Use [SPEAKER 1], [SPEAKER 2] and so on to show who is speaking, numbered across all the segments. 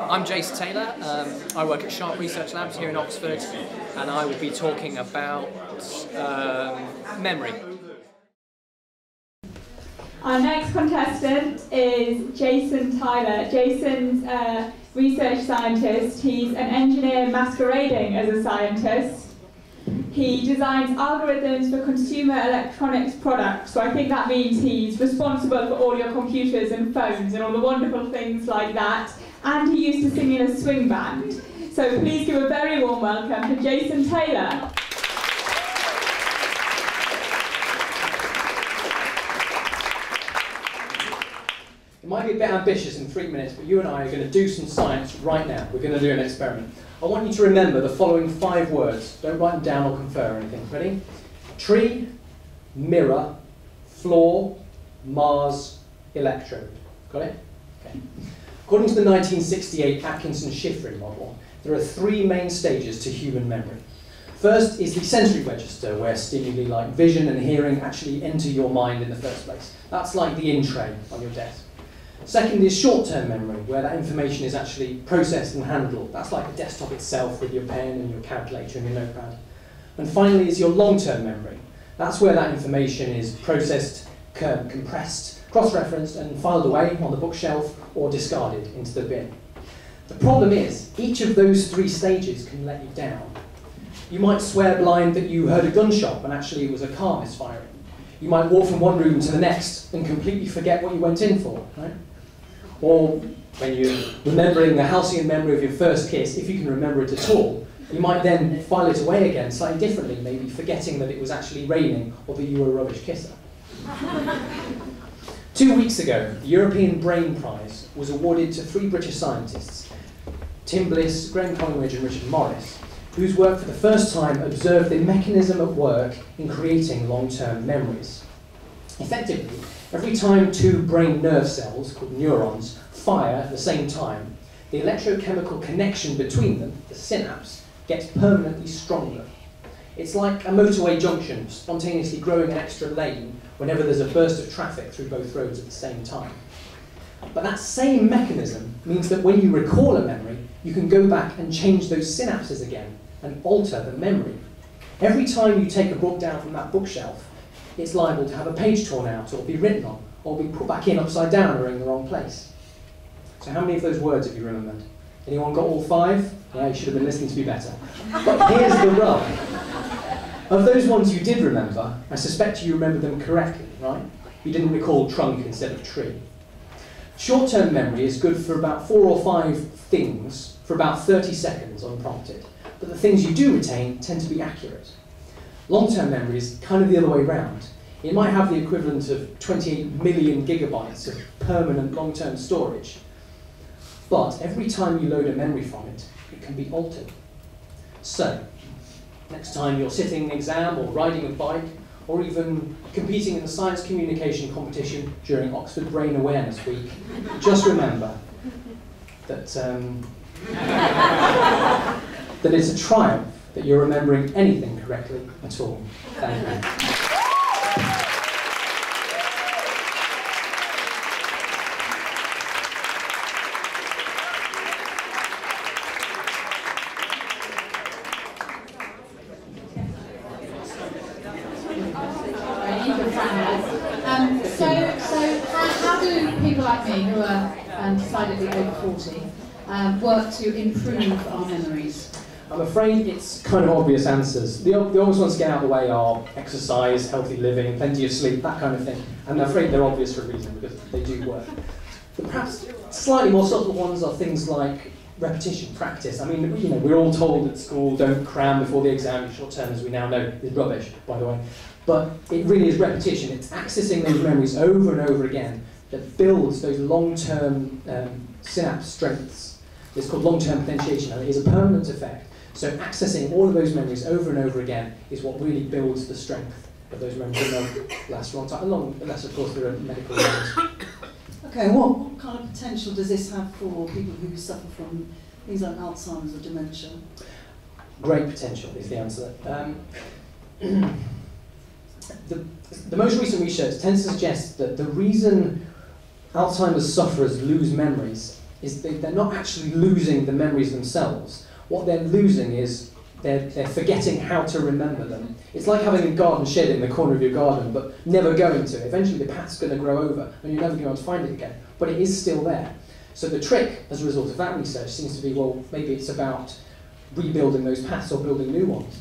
[SPEAKER 1] I'm Jace Taylor. Um, I work at Sharp Research Labs here in Oxford, and I will be talking about um, memory.
[SPEAKER 2] Our next contestant is Jason Taylor. Jason's a research scientist. He's an engineer masquerading as a scientist. He designs algorithms for consumer electronics products, so I think that means he's responsible for all your computers and phones and all the wonderful things like that. And he used to sing in a swing band. So please give a very warm welcome to Jason Taylor.
[SPEAKER 3] It might be a bit ambitious in three minutes, but you and I are going to do some science right now. We're going to do an experiment. I want you to remember the following five words. Don't write them down or confer or anything. Ready? Tree, mirror, floor, Mars, electrode. Got it? Okay. According to the 1968 Atkinson-Shiffrin model, there are three main stages to human memory. First is the sensory register, where stimuli like vision and hearing actually enter your mind in the first place. That's like the in tray on your desk. Second is short-term memory, where that information is actually processed and handled. That's like the desktop itself with your pen and your calculator and your notepad. And finally is your long-term memory. That's where that information is processed, Um, compressed, cross-referenced and filed away on the bookshelf or discarded into the bin. The problem is, each of those three stages can let you down. You might swear blind that you heard a gunshot when actually it was a car misfiring. You might walk from one room to the next and completely forget what you went in for, right? Or when you're remembering the halcyon memory of your first kiss, if you can remember it at all, you might then file it away again slightly differently, maybe forgetting that it was actually raining or that you were a rubbish kisser. Two weeks ago, the European Brain Prize was awarded to three British scientists, Tim Bliss, Graham Collingridge and Richard Morris, whose work for the first time observed the mechanism at work in creating long-term memories. Effectively, Every time two brain nerve cells, called neurons, fire at the same time, the electrochemical connection between them, the synapse, gets permanently stronger. It's like a motorway junction spontaneously growing an extra lane whenever there's a burst of traffic through both roads at the same time. But that same mechanism means that when you recall a memory, you can go back and change those synapses again and alter the memory. Every time you take a book down from that bookshelf, it's liable to have a page torn out or be written on or be put back in upside down or in the wrong place. So how many of those words have you remembered? Anyone got all five? Yeah, you should have been listening to me better. But here's the rub. Of those ones you did remember, I suspect you remember them correctly, right? You didn't recall trunk instead of tree. Short-term memory is good for about four or five things for about 30 seconds unprompted, but the things you do retain tend to be accurate. Long-term memory is kind of the other way around. It might have the equivalent of 28 million gigabytes of permanent long-term storage, but every time you load a memory from it, it can be altered. So, next time you're sitting an exam or riding a bike, or even competing in the science communication competition during Oxford Brain Awareness Week, just remember that, um, that it's a triumph that you're remembering anything correctly at all. Thank you.
[SPEAKER 4] Um, so, so how, how, do people like me, who are um, decidedly over 40, um, work to improve our memories?
[SPEAKER 3] I'm afraid it's kind of obvious answers. The, the obvious ones to get out of the way are exercise, healthy living, plenty of sleep, that kind of thing. And I'm afraid they're obvious for a reason because they do work. But perhaps slightly more subtle ones are things like repetition, practice. I mean, you know, we're all told at school don't cram before the exam. Short term, as we now know, is rubbish, by the way. But it really is repetition. It's accessing those memories over and over again that builds those long-term um, synapse strengths. It's called long-term potentiation, and it is a permanent effect. So accessing all of those memories over and over again is what really builds the strength of those memories and they'll last a long time, along, unless of course there are medical reasons.
[SPEAKER 5] Okay, what, what kind of potential does this have for people who suffer from things like Alzheimer's or dementia?
[SPEAKER 3] Great potential is the answer. Um, the, the most recent research tends to suggest that the reason Alzheimer's sufferers lose memories is they, they're not actually losing the memories themselves. What they're losing is they're, they're forgetting how to remember them. It's like having a garden shed in the corner of your garden, but never going to. Eventually, the path's going to grow over, and you're never going to find it again. But it is still there. So the trick, as a result of that research, seems to be well, maybe it's about rebuilding those paths or building new ones.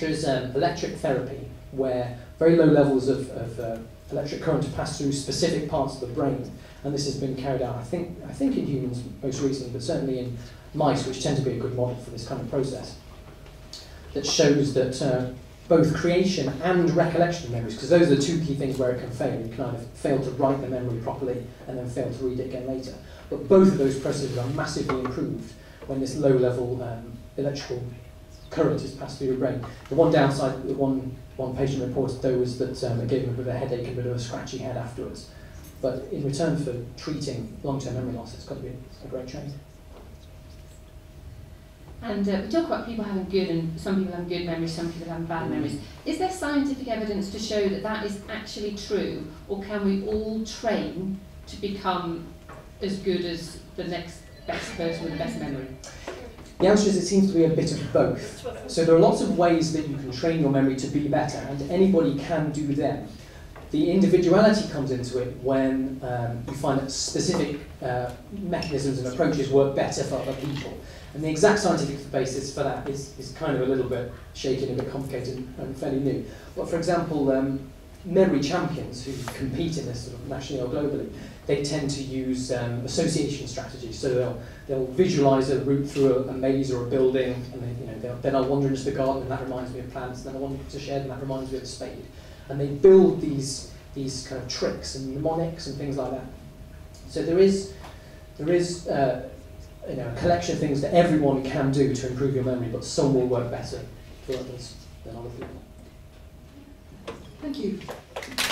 [SPEAKER 3] There's um, electric therapy, where very low levels of, of uh, electric current to pass through specific parts of the brain, and this has been carried out, I think, I think in humans most recently, but certainly in mice, which tend to be a good model for this kind of process that shows that uh, both creation and recollection of memories, because those are the two key things where it can fail. You can either fail to write the memory properly and then fail to read it again later. But both of those processes are massively improved when this low-level um, electrical current is passed through your brain. The one downside, the one, one patient reported though was that um, it gave him a bit of a headache a bit of a scratchy head afterwards. But in return for treating long-term memory loss, it's got to be a great change.
[SPEAKER 6] And uh, we talk about people having good and some people having good memories, some people having bad memories. Is there scientific evidence to show that that is actually true, or can we all train to become as good as the next best person with the best memory?
[SPEAKER 3] The answer is it seems to be a bit of both. So there are lots of ways that you can train your memory to be better, and anybody can do them. The individuality comes into it when um, you find that specific uh, mechanisms and approaches work better for other people. And the exact scientific basis for that is, is kind of a little bit shaky and a bit complicated and fairly new. But for example, um, memory champions who compete in this sort of nationally or globally, they tend to use um, association strategies. So they'll, they'll visualize a route through a, a maze or a building, and they, you know, they'll, then I'll wander into the garden, and that reminds me of plants, and then I wander a shed, and that reminds me of a spade. And they build these, these kind of tricks and mnemonics and things like that. So there is, there is uh, you know, a collection of things that everyone can do to improve your memory, but some will work better for others than other people.
[SPEAKER 5] Thank you.